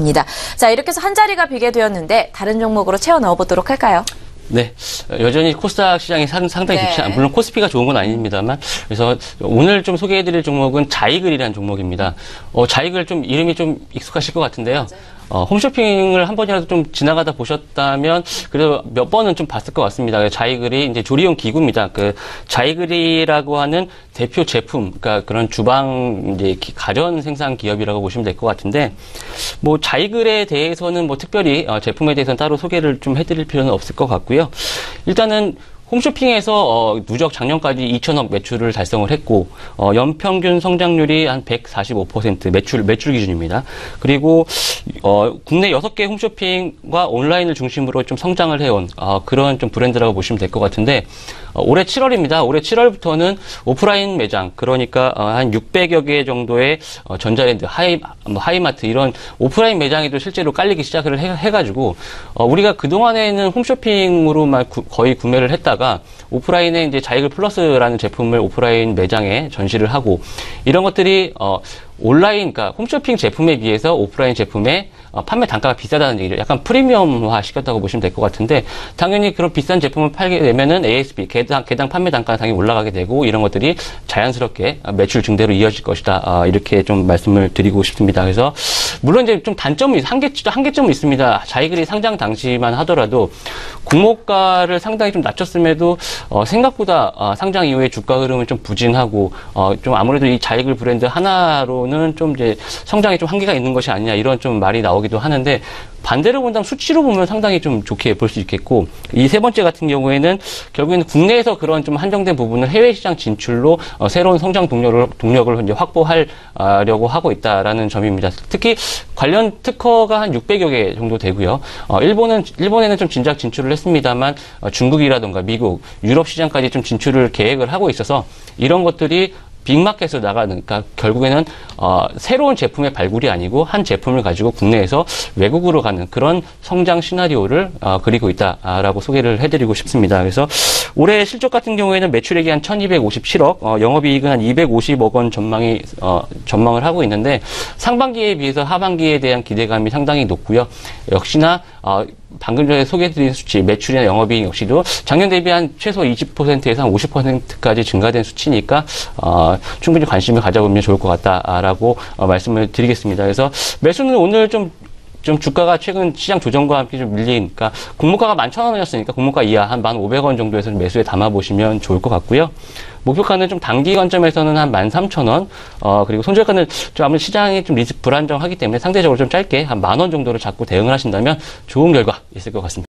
입니다. 자, 이렇게 해서 한 자리가 비게 되었는데 다른 종목으로 채워 넣어보도록 할까요? 네, 여전히 코스닥 시장이 상, 당히 네. 좋지 않, 물론 코스피가 좋은 건 아닙니다만, 그래서 오늘 좀 소개해드릴 종목은 자이글이라는 종목입니다. 어, 자이글 좀 이름이 좀 익숙하실 것 같은데요. 어, 홈쇼핑을 한 번이라도 좀 지나가다 보셨다면 그래도 몇 번은 좀 봤을 것 같습니다. 자이글이 이제 조리용 기구입니다. 그 자이글이라고 하는 대표 제품, 그러니까 그런 주방 이제 기- 가전 생산 기업이라고 보시면 될 것 같은데 뭐 자이글에 대해서는 뭐 특별히 어, 제품에 대해서는 따로 소개를 좀 해드릴 필요는 없을 것 같고요. 일단은 홈쇼핑에서 어, 누적 작년까지 2천억 매출을 달성을 했고 어, 연평균 성장률이 한 145% 매출 매출 기준입니다. 그리고 어, 국내 6개 홈쇼핑과 온라인을 중심으로 좀 성장을 해온 어, 그런 좀 브랜드라고 보시면 될 것 같은데 어, 올해 7월입니다. 올해 7월부터는 오프라인 매장 그러니까 어, 한 600여 개 정도의 어, 전자랜드, 하이 뭐 하이마트 이런 오프라인 매장에도 실제로 깔리기 시작을 해, 가지고 우리가 그 동안에는 홈쇼핑으로만 구- 거의 구매를 했다 가 오프라인에 이제 자이글 플러스라는 제품을 오프라인 매장에 전시를 하고 이런 것들이 어, 온라인, 그러니까 홈쇼핑 제품에 비해서 오프라인 제품의 어, 판매 단가가 비싸다는 얘기를 약간 프리미엄화 시켰다고 보시면 될 것 같은데 당연히 그런 비싼 제품을 팔게 되면은 ASP 개당 개당 판매 단가가 당연히 올라가게 되고 이런 것들이 자연스럽게 매출 증대로 이어질 것이다 아, 이렇게 좀 말씀을 드리고 싶습니다. 그래서 물론 이제 좀 단점이 한계 한계점은 있습니다. 자이글이 상장 당시만 하더라도 공모가를 상당히 좀 낮췄음에도 어, 생각보다 어, 상장 이후에 주가 흐름은 좀 부진하고 어, 좀 아무래도 이 자이글 브랜드 하나로 는좀 이제 성장에 좀 한계가 있는 것이 아니냐 이런 좀 말이 나오기도 하는데 반대로 본다면 수치로 보면 상당히 좀 좋게 볼 수 있겠고 이 세 번째 같은 경우에는 결국에는 국내에서 그런 좀 한정된 부분을 해외 시장 진출로 어, 새로운 성장 동력을 동력을 이제 확보하려고 하고 있다라는 점입니다. 특히 관련 특허가 한 600여 개 정도 되고요. 어, 일본은 일본에는 좀 진작 진출을 했습니다만 어, 중국이라든가 미국, 유럽 시장까지 좀 진출을 계획을 하고 있어서 이런 것들이 빅마켓으로 나가는, 그러니까 결국에는 어, 새로운 제품의 발굴이 아니고 한 제품을 가지고 국내에서 외국으로 가는 그런 성장 시나리오를 어, 그리고 있다라고 소개를 해드리고 싶습니다. 그래서 올해 실적 같은 경우에는 매출액이 한 1,257억, 어, 영업이익은 한 250억 원 전망이 어, 전망을 하고 있는데 상반기에 비해서 하반기에 대한 기대감이 상당히 높고요. 역시나 어, 방금 전에 소개해드린 수치, 매출이나 영업이익 역시도 작년 대비 한 최소 20%에서 한 50%까지 증가된 수치니까 어, 충분히 관심을 가져보면 좋을 것 같다라고 어, 말씀을 드리겠습니다. 그래서 매수는 오늘 좀 좀 주가가 최근 시장 조정과 함께 좀 밀리니까 공모가가 11,000원이었으니까 공모가 이하 한 1,500원 정도에서 매수에 담아 보시면 좋을 것 같고요. 목표가는 좀 단기 관점에서는 한 13,000원, 어, 그리고 손절가는 좀 아무래도 시장이 좀 리스크 불안정하기 때문에 상대적으로 좀 짧게 한 만 원 정도를 잡고 대응을 하신다면 좋은 결과 있을 것 같습니다.